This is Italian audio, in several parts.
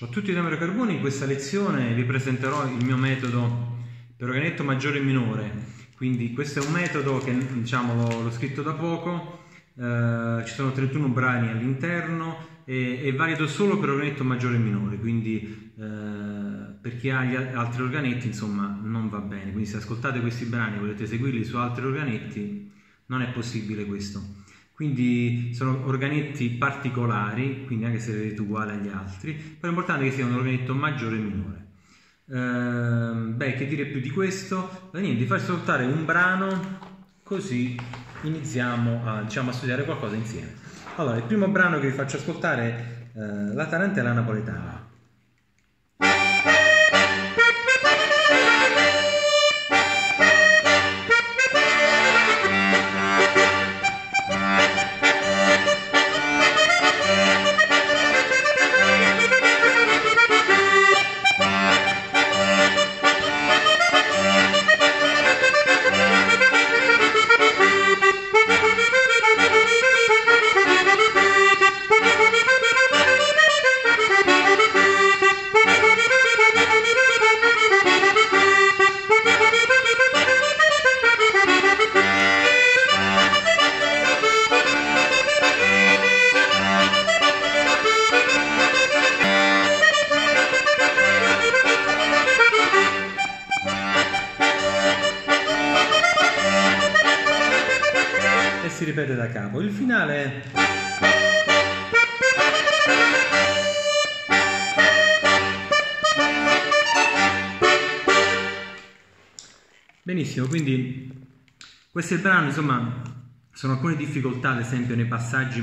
Ciao a tutti da Mario Carboni, in questa lezione vi presenterò il mio metodo per organetto maggiore e minore. Quindi questo è un metodo che diciamo, l'ho, scritto da poco, eh, ci sono 31 brani all'interno e è valido solo per organetto maggiore e minore, quindi eh, per chi ha gli altri organetti insomma non va bene. Quindi se ascoltate questi brani e volete seguirli su altri organetti non è possibile questo. Quindi sono organetti particolari, quindi anche se vedete uguale agli altri, però è importante che sia un organetto maggiore e minore. Ehm, beh, che dire più di questo? Da niente, far ascoltare un brano, così iniziamo a, diciamo, a, studiare qualcosa insieme. Allora, il primo brano che vi faccio ascoltare è eh, La Tarantella Napoletana. Questo è il brano, insomma, sono alcune difficoltà, ad esempio, nei passaggi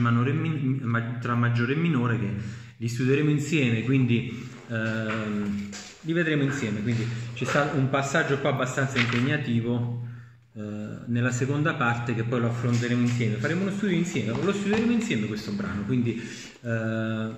tra maggiore e minore che li studieremo insieme, quindi ehm, li vedremo insieme. Quindi c'è stato un passaggio qua abbastanza impegnativo eh, nella seconda parte che poi lo affronteremo insieme. Faremo uno studio insieme, lo studieremo insieme questo brano, quindi eh,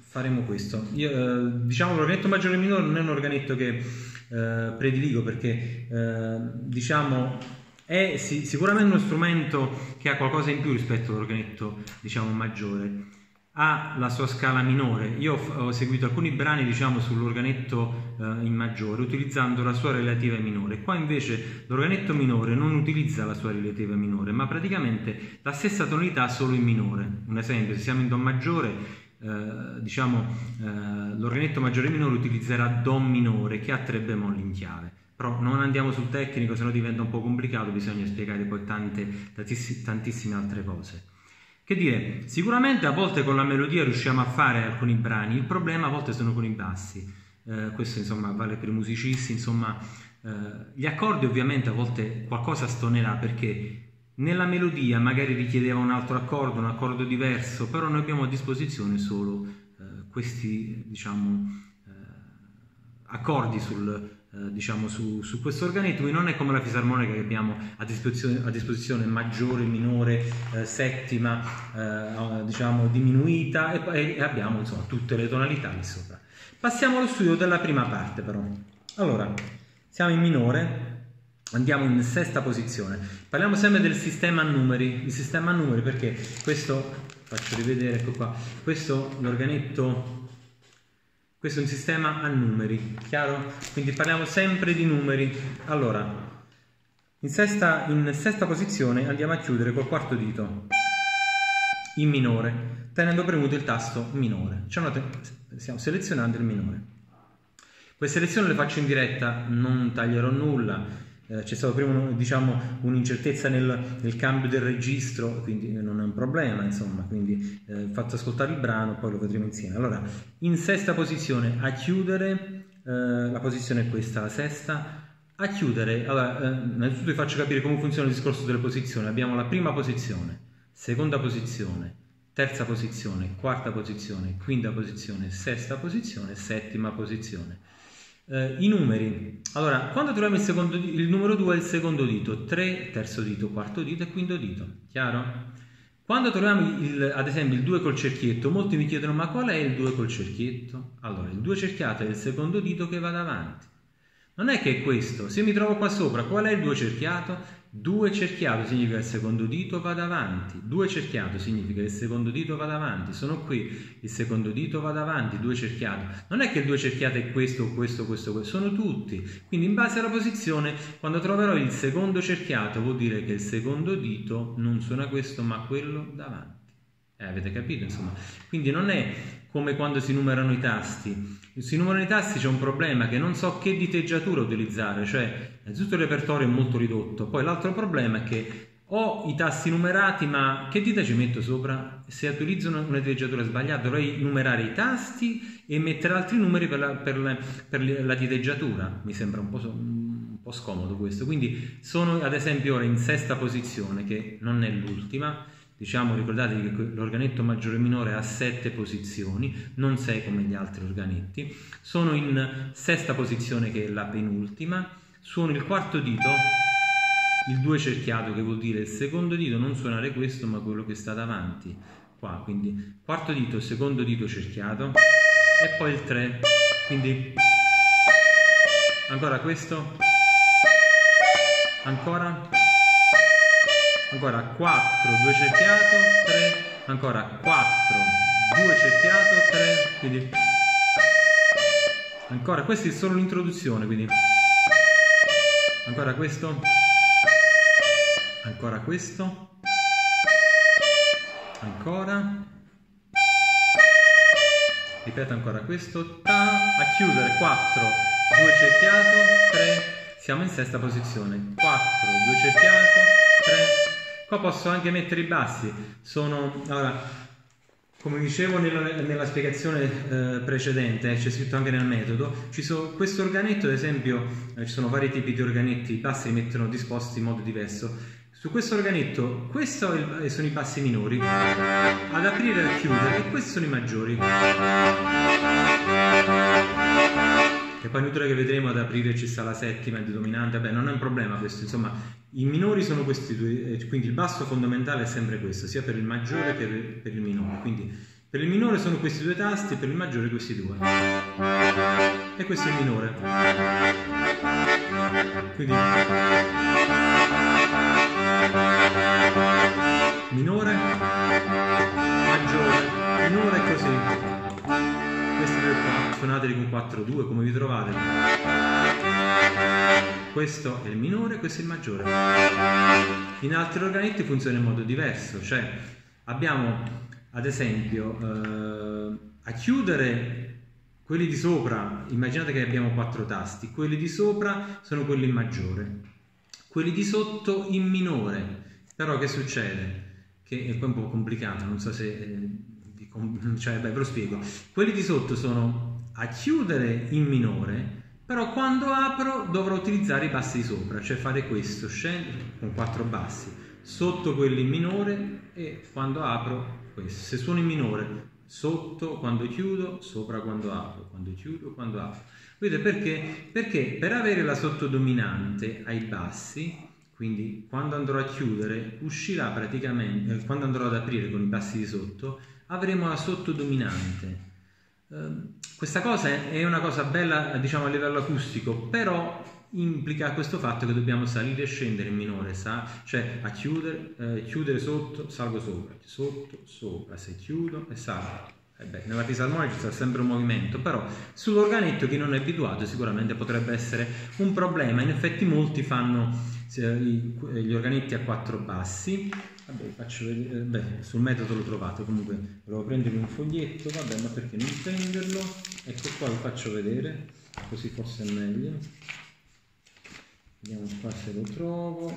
faremo questo. Io, eh, diciamo l'organetto maggiore e minore non è un organetto che eh, prediligo perché eh, diciamo è sì, sicuramente uno strumento che ha qualcosa in più rispetto all'organetto diciamo maggiore ha la sua scala minore. Io ho seguito alcuni brani diciamo, sull'organetto eh, in maggiore utilizzando la sua relativa minore. Qua invece l'organetto minore non utilizza la sua relativa minore, ma praticamente la stessa tonalità solo in minore. Un esempio, se siamo in Do maggiore, eh, diciamo eh, l'organetto maggiore e minore utilizzerà Do minore che ha tre bemolli in chiave. Però non andiamo sul tecnico, se no diventa un po' complicato, bisogna spiegare poi tante, tantissime altre cose. Che dire, sicuramente a volte con la melodia riusciamo a fare alcuni brani, il problema a volte sono con i bassi, eh, questo insomma vale per i musicisti, insomma eh, gli accordi ovviamente a volte qualcosa stonerà perché nella melodia magari richiedeva un altro accordo, un accordo diverso, però noi abbiamo a disposizione solo eh, questi diciamo eh, accordi sul, diciamo, su, su, questo quindi non è come la fisarmonica che abbiamo a disposizione, a disposizione maggiore, minore, eh, settima, eh, diciamo diminuita e, e abbiamo insomma tutte le tonalità lì sopra. Passiamo allo studio della prima parte però. Allora, siamo in minore, andiamo in sesta posizione. Parliamo sempre del sistema a numeri, il sistema a numeri perché questo, faccio rivedere, ecco qua, questo l'organetto questo è un sistema a numeri, chiaro? Quindi parliamo sempre di numeri. Allora, in sesta, in sesta posizione andiamo a chiudere col quarto dito in minore, tenendo premuto il tasto minore. Cioè, stiamo selezionando il minore. Queste lezioni le faccio in diretta, non taglierò nulla, eh, c'è stata prima diciamo, un'incertezza nel, nel, cambio del registro, quindi non è un problema, insomma, quindi eh, fatto ascoltare il brano, poi lo vedremo insieme. Allora, in sesta posizione a chiudere, eh, la posizione è questa, la sesta, a chiudere, allora, eh, innanzitutto vi faccio capire come funziona il discorso delle posizioni. Abbiamo la prima posizione, seconda posizione, terza posizione, quarta posizione, quinta posizione, sesta posizione, settima posizione. Eh, I numeri. Allora, quando troviamo il, secondo, il numero 2 è il secondo dito, 3, terzo dito, quarto dito e quinto dito. Chiaro? Quando troviamo il, ad esempio il 2 col cerchietto, molti mi chiedono ma qual è il 2 col cerchietto? Allora, il 2 cerchiato è il secondo dito che va davanti. Non è che è questo, se mi trovo qua sopra, qual è il 2 cerchiato? 2 cerchiato significa che il secondo dito va davanti, 2 cerchiato significa che il secondo dito va davanti, sono qui, il secondo dito va davanti, 2 cerchiato. Non è che 2 cerchiato è questo, questo, questo, questo, sono tutti. Quindi in base alla posizione, quando troverò il secondo cerchiato vuol dire che il secondo dito non suona questo ma quello davanti. Eh, avete capito insomma? Quindi non è come quando si numerano i tasti. Si numerano i tasti c'è un problema che non so che diteggiatura utilizzare, cioè innanzitutto il repertorio è molto ridotto, poi l'altro problema è che ho i tasti numerati ma che dita ci metto sopra? Se utilizzo una diteggiatura sbagliata dovrei numerare i tasti e mettere altri numeri per la, per la, per la diteggiatura, mi sembra un po', un po' scomodo questo, quindi sono ad esempio ora in sesta posizione che non è l'ultima, Diciamo, ricordatevi che l'organetto maggiore e minore ha sette posizioni, non sei come gli altri organetti. Sono in sesta posizione che è la penultima. Suono il quarto dito, il 2 cerchiato che vuol dire il secondo dito, non suonare questo ma quello che sta davanti. Qua, quindi quarto dito, secondo dito cerchiato e poi il 3. Quindi ancora questo, ancora ancora 4, 2 cerchiato, 3, ancora 4, 2 cerchiato, 3, quindi ancora, questa è solo l'introduzione, quindi. Ancora questo, ancora questo, ancora, ripeto ancora questo, ta, a chiudere, 4, 2 cerchiato, 3, siamo in sesta posizione, 4, 2 cerchiato, 3, Qua posso anche mettere i bassi, sono, allora, come dicevo nella, nella spiegazione eh, precedente, c'è scritto anche nel metodo, so, questo organetto ad esempio, eh, ci sono vari tipi di organetti, i bassi li mettono disposti in modo diverso, su questo organetto, questi sono i bassi minori, ad aprire e a chiudere, e questi sono i maggiori. E poi inutile che vedremo ad aprire ci sta la settima di dominante, vabbè non è un problema questo, insomma i minori sono questi due, quindi il basso fondamentale è sempre questo, sia per il maggiore che per il minore, quindi per il minore sono questi due tasti, per il maggiore questi due. E questo è il minore. Quindi minore, maggiore, minore e così suonateli con 4-2 come vi trovate. Questo è il minore, questo è il maggiore. In altri organetti funziona in modo diverso, cioè abbiamo ad esempio eh, a chiudere quelli di sopra, immaginate che abbiamo quattro tasti, quelli di sopra sono quelli in maggiore, quelli di sotto in minore, però che succede? Che è un po' complicato, non so se... Eh, cioè, beh, ve lo spiego. Quelli di sotto sono a chiudere in minore, però quando apro dovrò utilizzare i bassi di sopra, cioè fare questo, scendere con quattro bassi, sotto quelli in minore e quando apro questo. Se suono in minore, sotto quando chiudo, sopra quando apro, quando chiudo, quando apro. Vedete perché? Perché per avere la sottodominante ai bassi, quindi quando andrò a chiudere, uscirà praticamente, eh, quando andrò ad aprire con i bassi di sotto, avremo la sottodominante. Uh, questa cosa è una cosa bella diciamo a livello acustico, però implica questo fatto che dobbiamo salire e scendere in minore, sa? cioè a chiudere, eh, chiudere sotto, salgo sopra, sotto, sopra, se chiudo e salgo. Eh beh, nella fisarmonica sta sempre un movimento, però sull'organetto chi non è abituato sicuramente potrebbe essere un problema. In effetti molti fanno gli organitti a quattro bassi Vabbè, faccio vedere, beh, sul metodo l'ho trovato, comunque volevo prendere un foglietto, vabbè, ma perché non prenderlo? Ecco qua lo faccio vedere, così forse è meglio. Vediamo qua se lo trovo.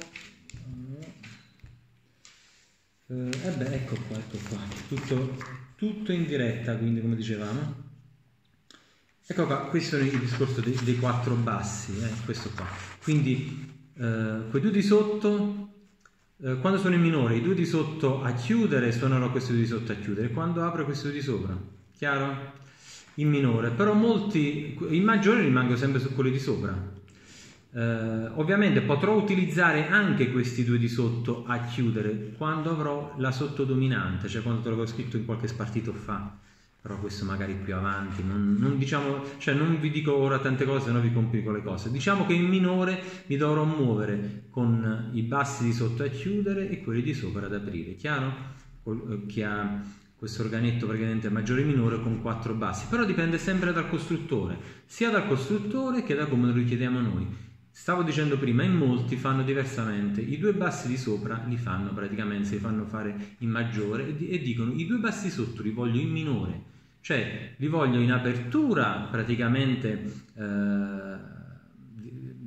Eh, eh beh, ecco qua, ecco qua, tutto, tutto in diretta, quindi come dicevamo. Ecco qua, questo è il discorso dei, dei quattro bassi, eh, questo qua. Quindi eh, quei due di sotto eh, quando sono in minore, i due di sotto a chiudere suonerò questi due di sotto a chiudere, quando apro questi due di sopra, chiaro? In minore, però molti, in maggiore rimango sempre su quelli di sopra. Eh, ovviamente potrò utilizzare anche questi due di sotto a chiudere quando avrò la sottodominante, cioè quando te l'avevo scritto in qualche spartito fa. Però questo magari più avanti, non, non, diciamo, cioè non vi dico ora tante cose, non vi complico le cose. Diciamo che in minore mi dovrò muovere con i bassi di sotto a chiudere e quelli di sopra ad aprire, chiaro? Eh, che ha questo organetto praticamente maggiore e minore con quattro bassi, però dipende sempre dal costruttore, sia dal costruttore che da come lo richiediamo noi. Stavo dicendo prima, in molti fanno diversamente, i due bassi di sopra li fanno praticamente, li fanno fare in maggiore e, dicono i due bassi sotto li voglio in minore, cioè li voglio in apertura praticamente eh,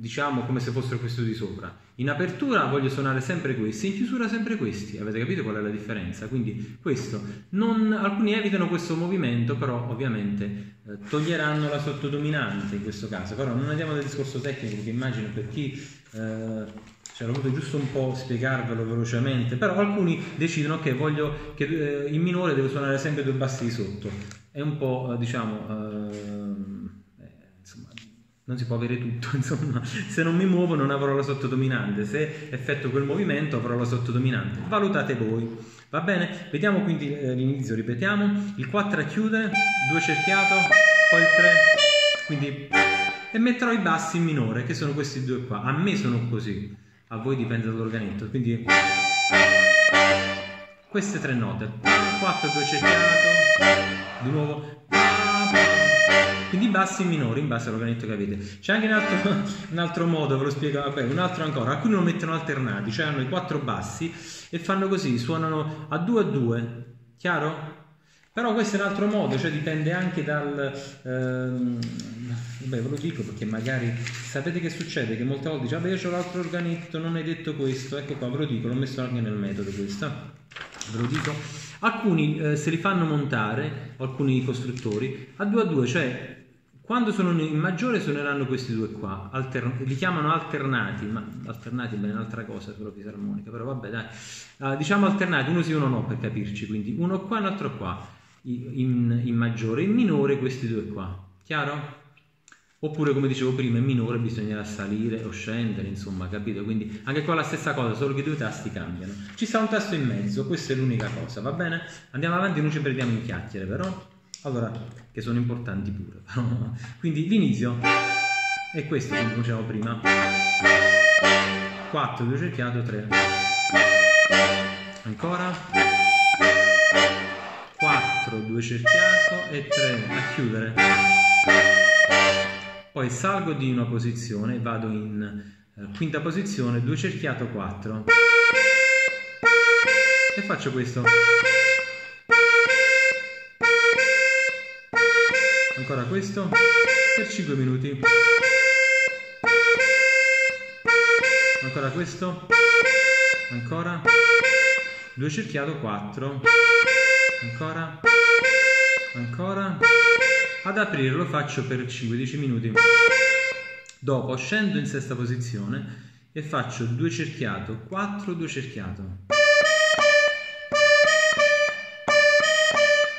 diciamo come se fossero questi di sopra. In apertura voglio suonare sempre questi, in chiusura sempre questi. Avete capito qual è la differenza? Quindi questo. Non, alcuni evitano questo movimento, però ovviamente eh, toglieranno la sottodominante in questo caso. Però non andiamo nel discorso tecnico, perché immagino per chi... Eh, cioè, l'ho voluto giusto un po' spiegarvelo velocemente, però alcuni decidono che voglio che eh, in minore devo suonare sempre due bassi di sotto. È un po', eh, diciamo, eh, non si può avere tutto, insomma, se non mi muovo non avrò la sottodominante, se effetto quel movimento avrò la sottodominante. Valutate voi. Va bene? Vediamo quindi eh, l'inizio, ripetiamo. Il 4 a chiudere, 2 cerchiato, poi il 3, quindi e metterò i bassi in minore, che sono questi due qua. A me sono così a voi dipende dall'organetto quindi queste tre note 4 2 cerchiato di nuovo quindi bassi minori in base all'organetto che avete c'è anche un altro, un altro modo ve lo spiego vabbè, un altro ancora alcuni lo mettono alternati cioè hanno i quattro bassi e fanno così suonano a 2 a 2 chiaro? Però questo è un altro modo, cioè dipende anche dal... Ehm, vabbè, ve lo dico perché magari sapete che succede? Che molte volte dice, vabbè, io ho l'altro organetto, non hai detto questo, ecco qua, ve lo dico, l'ho messo anche nel metodo questo, ve lo dico. Alcuni eh, se li fanno montare, alcuni costruttori, a 2 a 2, cioè quando sono in maggiore suoneranno questi due qua, Alter- li chiamano alternati, ma alternati è un'altra cosa sulla fisarmonica, però vabbè dai, uh, diciamo alternati, uno sì uno no per capirci, quindi uno qua e un altro qua in, in maggiore, in minore questi due qua, chiaro? Oppure come dicevo prima, in minore bisognerà salire o scendere, insomma, capito? Quindi anche qua la stessa cosa, solo che i due tasti cambiano. Ci sta un tasto in mezzo, questa è l'unica cosa, va bene? Andiamo avanti, non ci perdiamo in chiacchiere, però. Allora, che sono importanti pure. Quindi l'inizio è questo, come dicevamo prima. 4, 2 cerchiato, 3. Ancora. 4 2 cerchiato e 3 a chiudere poi salgo di una posizione vado in eh, quinta posizione 2 cerchiato 4 e faccio questo ancora questo per 5 minuti ancora questo ancora 2 cerchiato 4 ancora, ancora. Ad aprire lo faccio per 5-10 minuti. Dopo scendo in sesta posizione e faccio 2 cerchiato, 4, 2 cerchiato.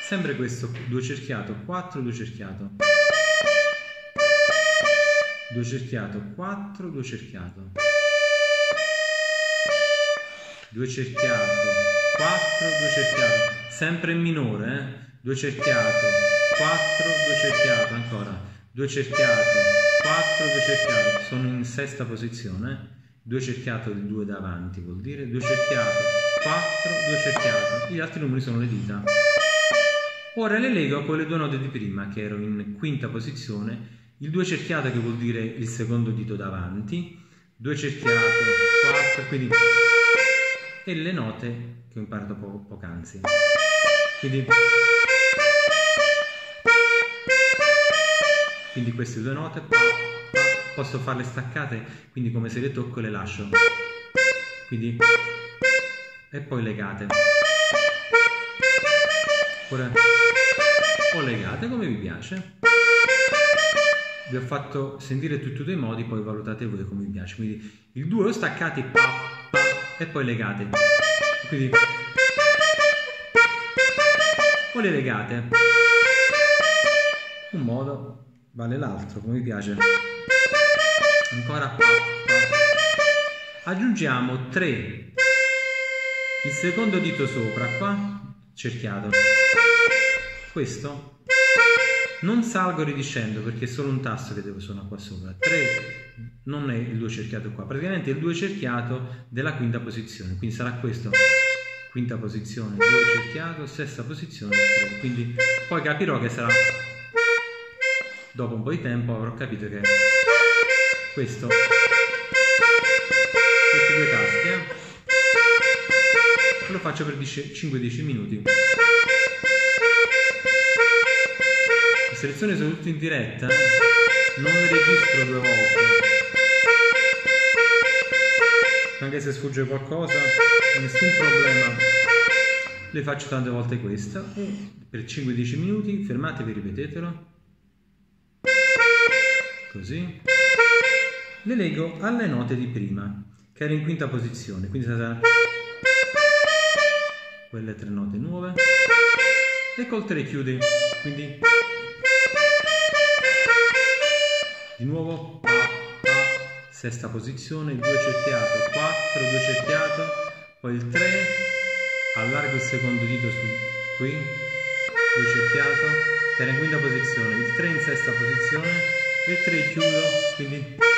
Sempre questo, 2 cerchiato, 4, 2 cerchiato. 2 cerchiato, 4, 2 cerchiato. 2 cerchiato, 4, 2 cerchiato sempre in minore, eh? 2 cerchiato, 4, 2 cerchiato, ancora, 2 cerchiato, 4, 2 cerchiato, sono in sesta posizione, 2 cerchiato di 2 davanti vuol dire 2 cerchiato, 4, 2 cerchiato, gli altri numeri sono le dita. Ora le lego con le due note di prima che ero in quinta posizione, il 2 cerchiato che vuol dire il secondo dito davanti, 2 cerchiato, 4, quindi e le note che ho imparato po- poc'anzi. Quindi, quindi queste due note posso farle staccate, quindi come se le tocco le lascio. Quindi e poi legate. Oppure o legate come vi piace. Vi ho fatto sentire tutti e i modi, poi valutate voi come vi piace. Quindi il 2 lo staccati pa, e poi legate. Quindi o le legate. Un modo vale l'altro, come vi piace. Ancora. Aggiungiamo 3. Il secondo dito sopra, qua, cerchiato. Questo? Non salgo ridiscendo perché è solo un tasto che devo suonare qua sopra. 3 non è il 2 cerchiato qua. Praticamente è il 2 cerchiato della quinta posizione. Quindi sarà questo. Quinta posizione 2 cerchiato sesta posizione 3 quindi poi capirò che sarà dopo un po' di tempo avrò capito che questo. Questi due tasti eh? lo faccio per 5-10 minuti le selezioni sono tutte in diretta non le registro due volte. Anche se sfugge qualcosa nessun problema. Le faccio tante volte questa. Per 5-10 minuti fermatevi ripetetelo. Così. Le leggo alle note di prima che era in quinta posizione quindi sarà quelle tre note nuove. E col 3 chiudi quindi di nuovo? Pa, pa, sesta posizione 2 cerchiato 4 2 cerchiato poi il 3 allargo il secondo dito su qui 2 cerchiato 3 in quinta posizione il 3 in sesta posizione e il 3 chiudo quindi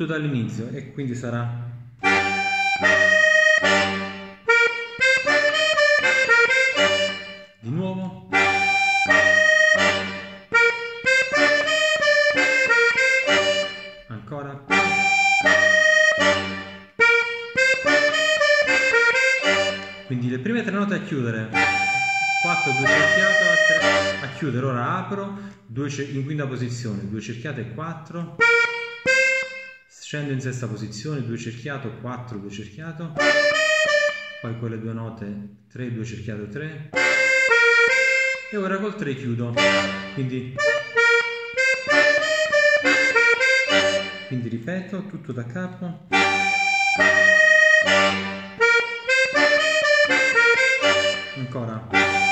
tutto dall'inizio e quindi sarà di nuovo. Ancora. Quindi le prime tre note a chiudere. 4 2 cerchiato a, 3, a chiudere. Ora apro. 2 in quinta posizione. 2 cerchiato e 4 scendo in sesta posizione 2 cerchiato 4 2 cerchiato. Poi quelle due note 3 2 cerchiato 3 e ora col 3 chiudo. Quindi quindi ripeto tutto da capo. Ancora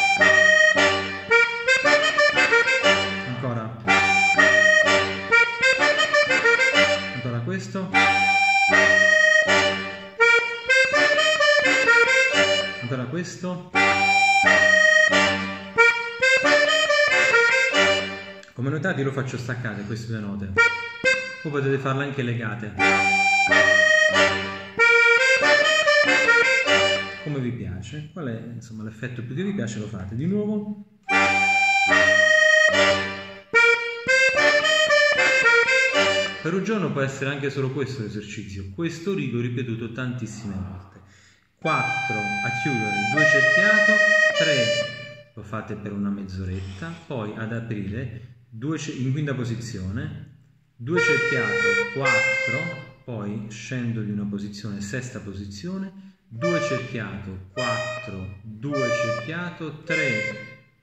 questo? Come notate lo faccio staccate queste due note. O potete farle anche legate. Come vi piace. Qual è insomma l'effetto più che vi piace lo fate di nuovo. Per un giorno può essere anche solo questo l'esercizio. Questo rigo ripetuto tantissime volte 4 a chiudere 2 cerchiato 3 lo fate per una mezz'oretta poi ad aprire 2 in quinta posizione 2 cerchiato 4 poi scendo di una posizione sesta posizione 2 cerchiato 4 2 cerchiato 3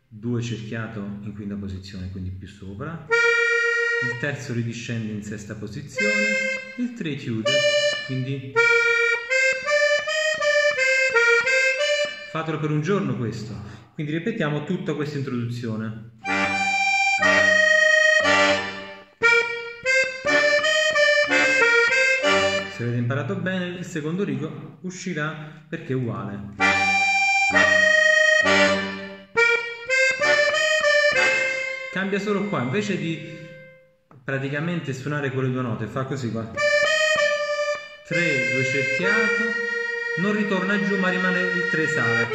2 cerchiato in quinta posizione quindi più sopra. Il terzo ridiscende in sesta posizione il 3 chiude quindi fatelo per un giorno questo. Quindi ripetiamo tutta questa introduzione. Se avete imparato bene il secondo rigo uscirà perché è uguale. Cambia solo qua invece di praticamente suonare quelle due note fa così qua 3 2 cerchiato non ritorna giù ma rimane il 3 sale.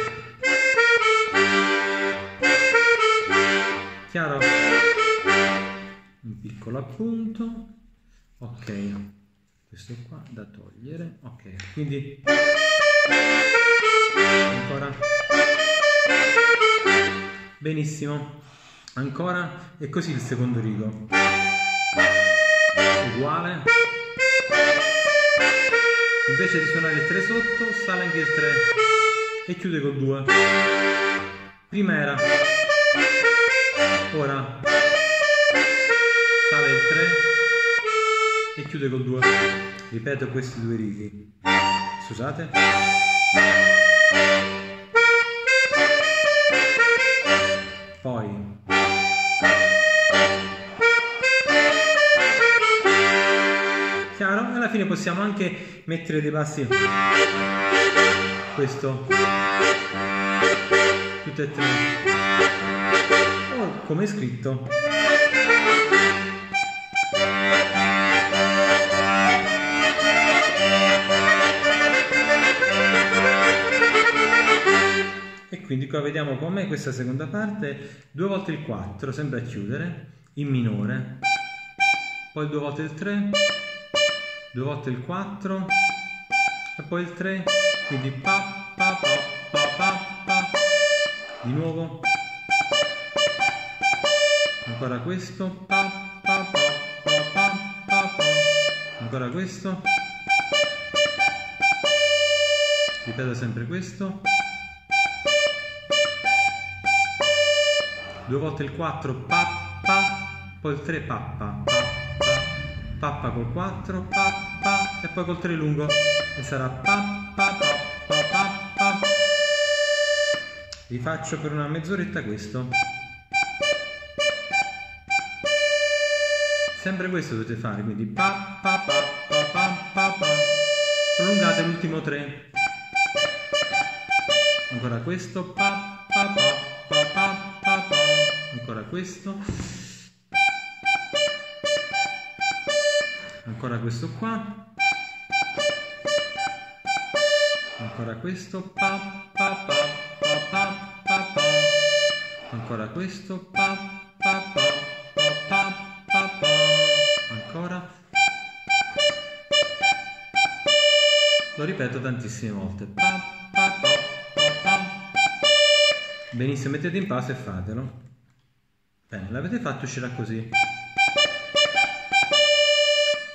Chiaro? Un piccolo appunto. Ok. Questo qua da togliere. Ok. Quindi ancora. Benissimo. Ancora. E così il secondo rigo. Uguale invece di suonare il 3 sotto sale anche il 3 e chiude col 2 prima era ora. Sale il 3 e chiude col 2 ripeto questi due righi. Scusate. Poi fine possiamo anche mettere dei passi. Questo. Tutte e tre. O come è scritto? E quindi qua vediamo com'è questa seconda parte. Due volte il 4 sempre a chiudere. In minore. Poi due volte il 3 due volte il 4 e poi il 3 quindi pa pa pa pa pa pa di nuovo ancora questo pa pa pa pa pa pa pa ancora questo ripeto sempre questo due volte il 4 pa pa poi il 3 pa pa pa pappa col 4, pappa e poi col 3 lungo e sarà pappa pappa pappa. Rifaccio per una mezz'oretta questo. Sempre questo dovete fare, quindi pappa pappa pappa pa. Prolungate l'ultimo 3. Ancora questo, pappa pappa pappa pa. Ancora questo. Ancora questo qua ancora questo pa, pa, pa, ancora questo ancora lo ripeto tantissime volte benissimo mettete in pausa e fatelo bene l'avete fatto uscirà così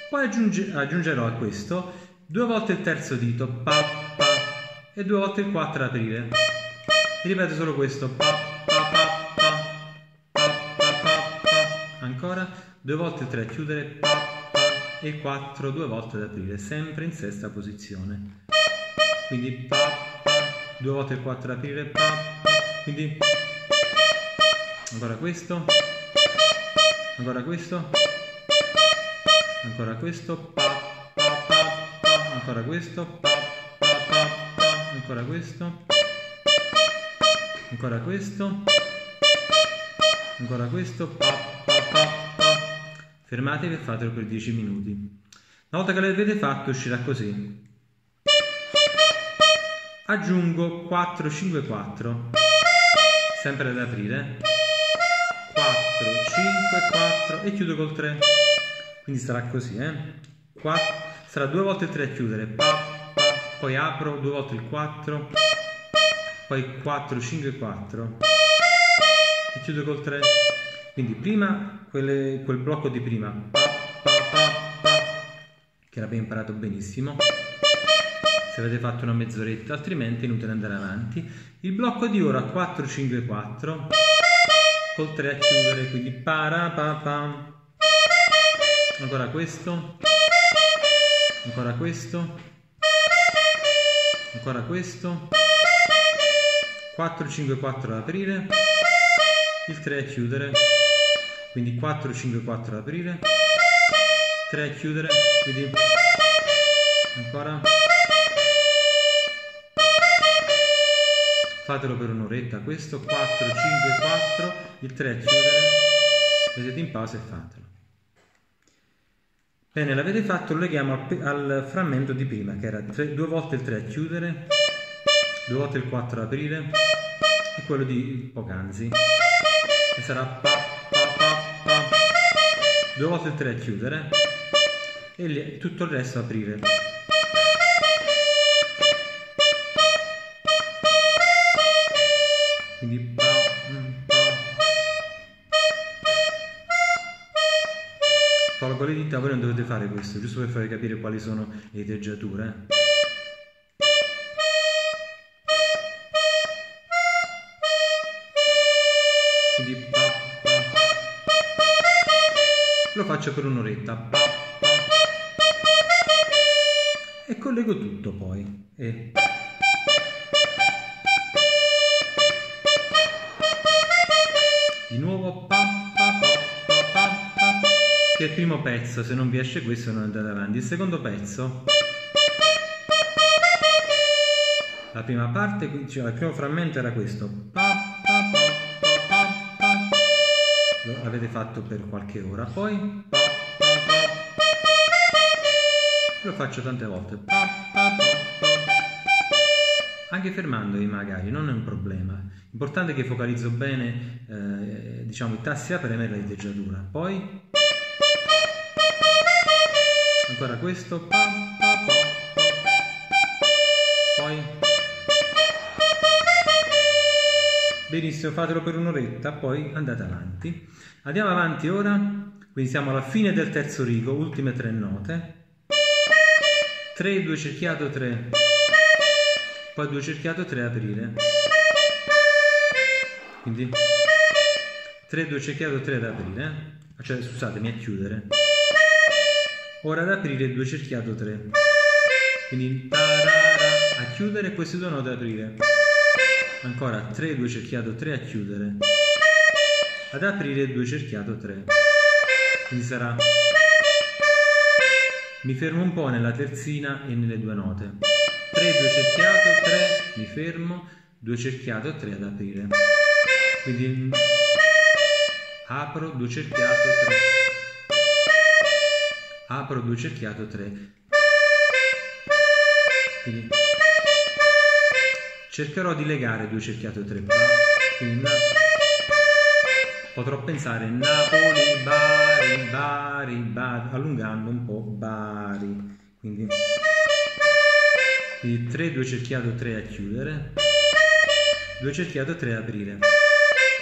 poi aggiunge, aggiungerò a questo due volte il terzo dito, pa, pa, e due volte il 4 ad aprire. E ripeto solo questo, pa, pa, pa, pa, pa, pa, pa, pa. Ancora, due volte il 3 a chiudere, pa, pa, e 4 due volte ad aprire, sempre in sesta posizione. Quindi pa, pa, due volte il 4 ad aprire, pa, pa, quindi ancora questo, ancora questo, ancora questo, pa, pa, ancora questo, ancora questo, ancora questo, ancora questo. Fermatevi e fatelo per 10 minuti. Una volta che l'avete fatto uscirà così. Aggiungo 4, 5, 4, sempre ad aprire. 4, 5, 4 e chiudo col 3 quindi sarà così eh? 4, sarà due volte il 3 a chiudere. Poi apro due volte il 4 poi 4 5 4 e chiudo col 3 quindi prima quelle, quel blocco di prima. Che l'abbiamo imparato benissimo. Se avete fatto una mezz'oretta altrimenti è inutile andare avanti. Il blocco di ora 4 5 4 col 3 a chiudere quindi para pa pa ancora questo. Ancora questo. Ancora questo. 4 5 4 ad aprire il 3 a chiudere. Quindi 4 5 4 ad aprire 3 a chiudere. Quindi ancora. Fatelo per un'oretta questo. 4 5 4 il 3 a chiudere. Vedete in pausa e fatelo Bene, l'avete fatto, lo leghiamo al, al, frammento di prima, che era tre, due volte il 3 a chiudere, due volte il 4 ad aprire, e quello di poc'anzi. E sarà pa, pa, pa, pa, due volte il 3 a chiudere, e tutto il resto aprire. voi non dovete fare questo, giusto per farvi capire quali sono le teggiature. Eh. Quindi pa, pa. Lo faccio per un'oretta. Pa, pa. E collego tutto poi. E... che è il primo pezzo, se non vi esce questo non andate avanti. Il secondo pezzo la prima parte, cioè il primo frammento era questo. Lo avete fatto per qualche ora, poi lo faccio tante volte. Anche fermandovi magari, non è un problema. L'importante è che focalizzo bene eh, diciamo, i tasti a premere la diteggiatura. Poi ancora questo. Poi Benissimo, fatelo per un'oretta, poi andate avanti. Andiamo avanti ora, quindi siamo alla fine del terzo rigo, ultime tre note. 3, 2 cerchiato, 3, poi 2 cerchiato, 3 aprire. Quindi 3, 2 cerchiato, 3 ad aprire, cioè scusatemi, a chiudere. Ora ad aprire 2 cerchiato, 3. Quindi tarara, a chiudere queste due note ad aprire. Ancora 3 2 cerchiato 3 a chiudere. Ad aprire 2 cerchiato 3 quindi sarà mi fermo un po' nella terzina e nelle due note. 3 2 cerchiato 3 mi fermo. 2 cerchiato 3 ad aprire. Quindi apro 2 cerchiato 3 apro 2 cerchiato 3 quindi Cercherò di legare due cerchiate 3 quindi potrò pensare Napoli, Bari, Bari, Bari, allungando un po' Bari. Quindi, quindi 3, 2 cerchiato 3 a chiudere, 2 cerchiato 3 a aprire.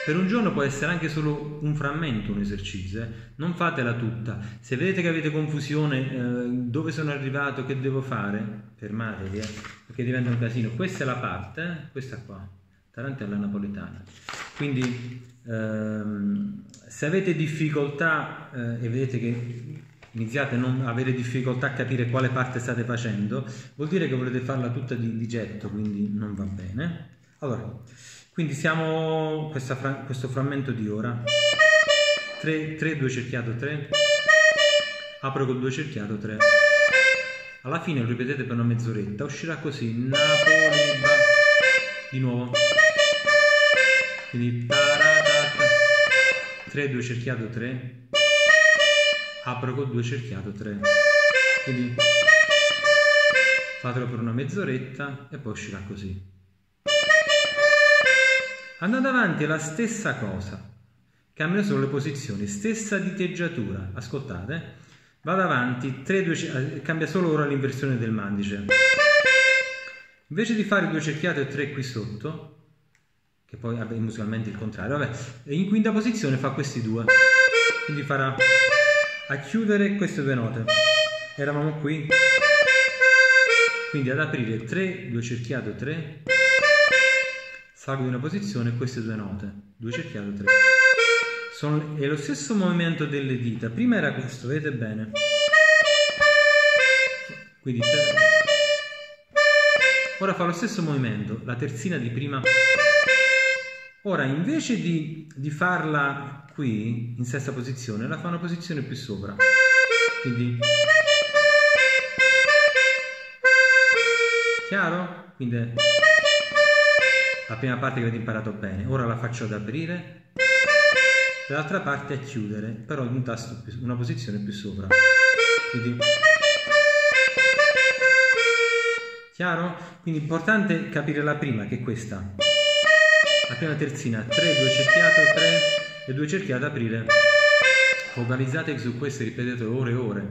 Per un giorno può essere anche solo un frammento un esercizio, eh? non fatela tutta. Se vedete che avete confusione, eh, dove sono arrivato, che devo fare, fermatevi, eh? perché diventa un casino. Questa è la parte, eh? questa qua, tarantella napoletana. Quindi ehm, se avete difficoltà eh, e vedete che iniziate a non avere difficoltà a capire quale parte state facendo, vuol dire che volete farla tutta di, di getto, quindi non va bene. Allora, quindi siamo questa, questo frammento di ora. 3, 3 2 cerchiato 3 apro col 2 cerchiato 3 alla fine lo ripetete per una mezz'oretta uscirà così Napoli ba. di nuovo. Quindi 3 2 cerchiato 3 apro col 2 cerchiato 3 quindi fatelo per una mezz'oretta e poi uscirà così Andando avanti è la stessa cosa, cambia solo le posizioni, stessa diteggiatura, ascoltate, vado avanti, 3, 2, eh, cambia solo ora l'inversione del mandice. Invece di fare due cerchiate e tre qui sotto, che poi è musicalmente il contrario, vabbè, in quinta posizione fa questi due, quindi farà a chiudere queste due note. Eravamo qui, quindi ad aprire 3, 2 cerchiate 3, salgo di una posizione queste due note, due cerchiate, tre. Sono, è lo stesso movimento delle dita, prima era questo, vedete bene? Quindi ora fa lo stesso movimento, la terzina di prima. Ora invece di, di farla qui, in sesta posizione, la fa una posizione più sopra. Quindi chiaro? Quindi la prima parte che avete imparato bene, ora la faccio ad aprire, l'altra parte a chiudere, però in un tasto una posizione più sopra. Quindi, chiaro? Quindi importante capire la prima, che è questa. La prima terzina, 3, 2 cerchiato, 3 e 2 cerchiate, aprire. Focalizzate su queste, ripetete ore e ore.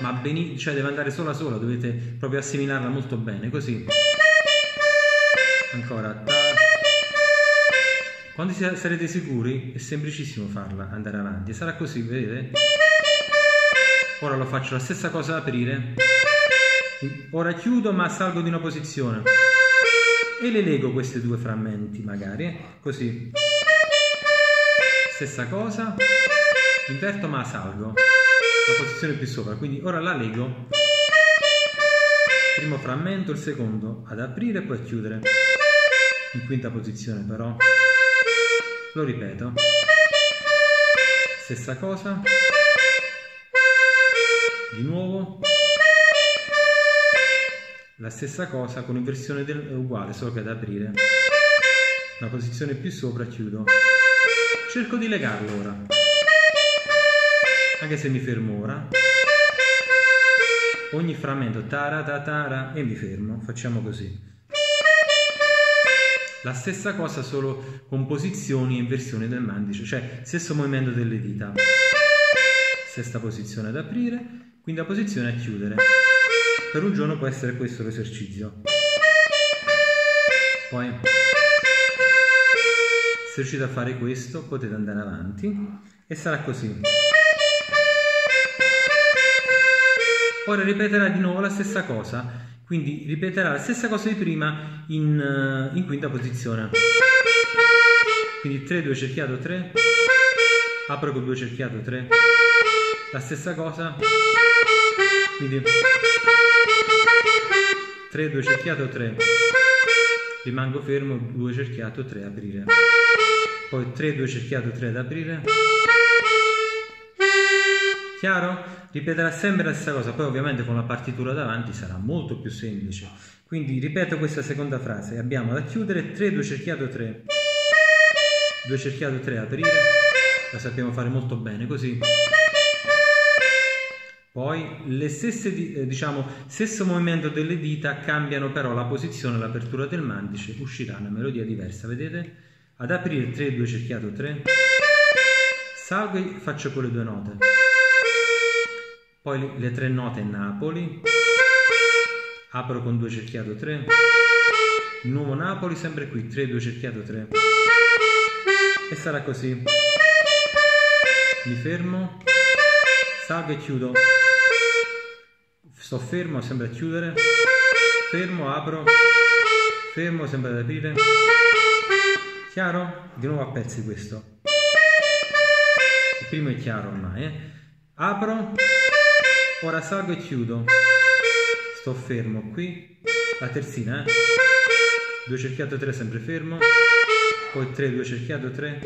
Ma benissimo, cioè deve andare sola sola, dovete proprio assimilarla molto bene, così ancora quando sarete sicuri? È semplicissimo farla andare avanti. Sarà così vedete? Ora lo faccio la stessa cosa ad aprire ora chiudo ma salgo di una posizione e le lego questi due frammenti magari eh? così. Stessa cosa. Inverto ma salgo. La posizione più sopra, quindi ora la leggo. Primo frammento, il secondo. Ad aprire e poi a chiudere in quinta posizione però. Lo ripeto. Stessa cosa. Di nuovo. La stessa cosa con inversione del, uguale solo che ad aprire una posizione più sopra chiudo. Cerco di legarlo ora. Anche se mi fermo ora. Ogni frammento tara ta tara e mi fermo. Facciamo così la stessa cosa solo con posizioni e inversioni del mandice cioè stesso movimento delle dita. Sesta posizione ad aprire quinta posizione a chiudere. Per un giorno può essere questo l'esercizio. Poi se riuscite a fare questo potete andare avanti e sarà così. Ora ripeterà di nuovo la stessa cosa quindi ripeterà la stessa cosa di prima in, eh, in quinta posizione. Quindi 3 2 cerchiato 3 apro con 2 cerchiato 3 la stessa cosa. Quindi 3 2 cerchiato 3 rimango fermo 2 cerchiato 3 aprire. Poi 3 2 cerchiato 3 ad aprire Chiaro? Ripeterà sempre la stessa cosa, poi ovviamente con la partitura davanti sarà molto più semplice. Quindi ripeto questa seconda frase, abbiamo da chiudere 3, 2 cerchiato 3, 2 cerchiato 3, aprire, la sappiamo fare molto bene così. Poi le stesse, eh, diciamo, stesso movimento delle dita cambiano però la posizione, l'apertura del mandice, uscirà una melodia diversa, vedete? Ad aprire 3, 2 cerchiato 3, salgo e faccio quelle due note poi le tre note Napoli, apro con 2 cerchiato 3, nuovo Napoli, sempre qui 3, 2 cerchiato 3 e sarà così. Mi fermo, salgo e chiudo, sto fermo, sempre a chiudere, fermo, apro, fermo, sempre ad aprire. Chiaro? Di nuovo a pezzi questo. Il primo è chiaro ormai, eh? Apro, ora salgo e chiudo. Sto fermo qui. La terzina eh? 2 cerchiato 3 sempre fermo. Poi 3 2 cerchiato 3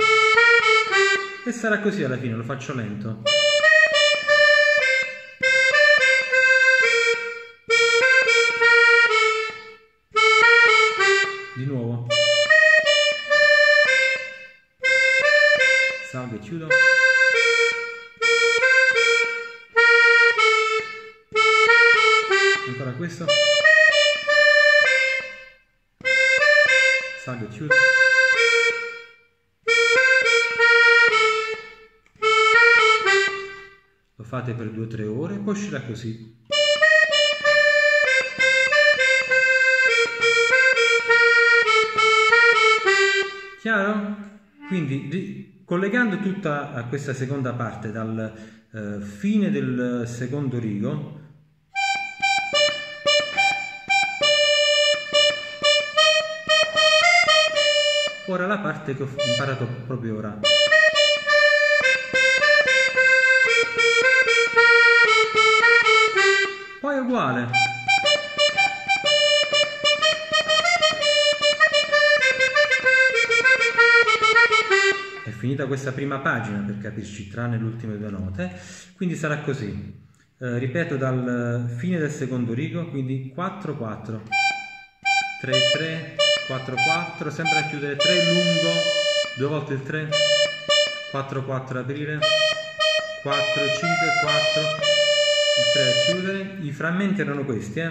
e sarà così alla fine lo faccio lento fate per 2-3 ore poi uscirà così chiaro? quindi collegando tutta a questa seconda parte dal eh, fine del secondo rigo ora la parte che ho imparato proprio ora. È uguale. È finita questa prima pagina per capirci, tranne le ultime due note, quindi sarà così. Eh, ripeto dal fine del secondo rigo, quindi 4 4 3 3 4 4 sempre a chiudere 3 lungo due volte il 3 4 4 aprire 4 5 4 il 3 a chiudere i frammenti erano questi eh?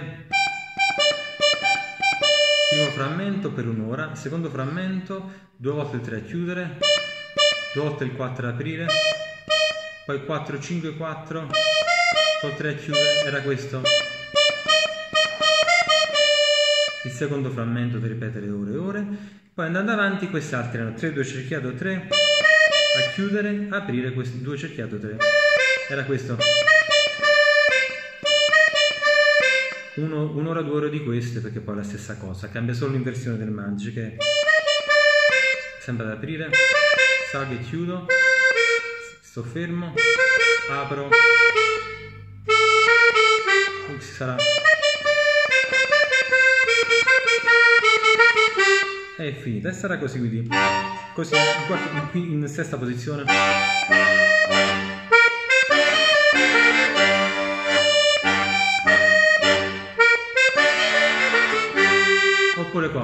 primo frammento per un'ora secondo frammento due volte il 3 a chiudere due volte il 4 ad aprire poi 4 5 4 col 3 a chiudere era questo il secondo frammento da ripetere ore e ore, poi andando avanti quest'altro erano 3, 2 cerchiato 3, a chiudere, aprire questi 2 cerchiato 3, era questo. Uno, un'ora, due ore di queste perché poi è la stessa cosa, cambia solo l'inversione del mangi che è sempre ad aprire, salgo e chiudo, sto fermo, apro, ci sarà? È finita e sarà così quindi. Così in, in sesta posizione oppure qua.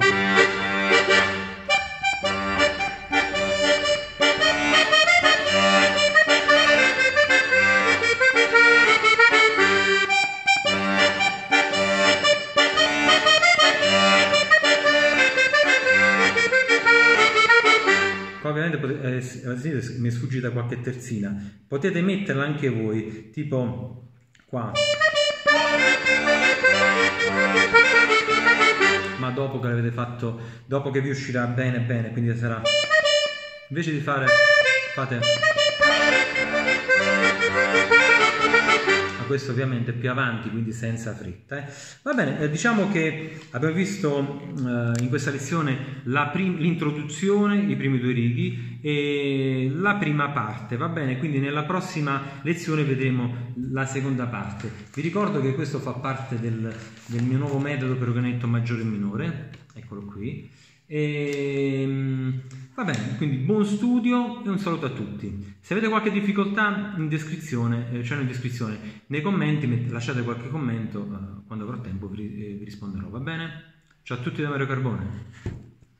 Ovviamente eh, mi è sfuggita qualche terzina. Potete metterla anche voi tipo qua dopo che l'avete fatto dopo che vi uscirà bene bene quindi sarà. Invece di fare fate questo ovviamente più avanti, quindi senza fretta. Eh. Va bene, eh, diciamo che abbiamo visto eh, in questa lezione l'introduzione, i primi due righi e la prima parte, va bene? Quindi nella prossima lezione vedremo la seconda parte. Vi ricordo che questo fa parte del, del mio nuovo metodo per organetto maggiore e minore, eccolo qui. E, ehm, va bene, quindi buon studio e un saluto a tutti. Se avete qualche difficoltà in descrizione, eh, cioè in descrizione, nei commenti lasciate qualche commento, eh, quando avrò tempo vi, eh, vi risponderò, va bene? Ciao a tutti da Mario Carbone.